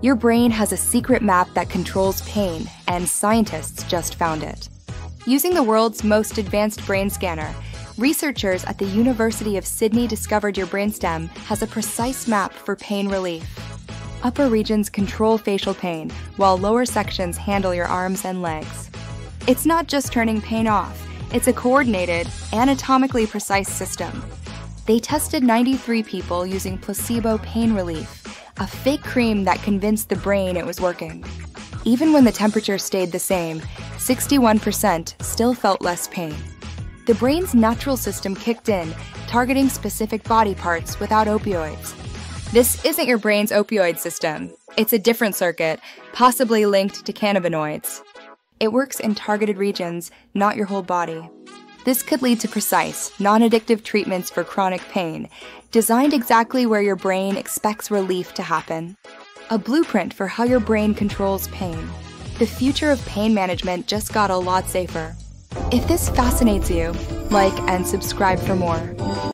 Your brain has a secret map that controls pain, and scientists just found it. Using the world's most advanced brain scanner, researchers at the University of Sydney discovered your brainstem has a precise map for pain relief. Upper regions control facial pain, while lower sections handle your arms and legs. It's not just turning pain off, it's a coordinated, anatomically precise system. They tested 93 people using placebo pain relief a fake cream that convinced the brain it was working. Even when the temperature stayed the same, 61% still felt less pain. The brain's natural system kicked in, targeting specific body parts without opioids. This isn't your brain's opioid system. It's a different circuit, possibly linked to cannabinoids. It works in targeted regions, not your whole body. This could lead to precise, non addictive treatments for chronic pain, designed exactly where your brain expects relief to happen. A blueprint for how your brain controls pain. The future of pain management just got a lot safer. If this fascinates you, like and subscribe for more.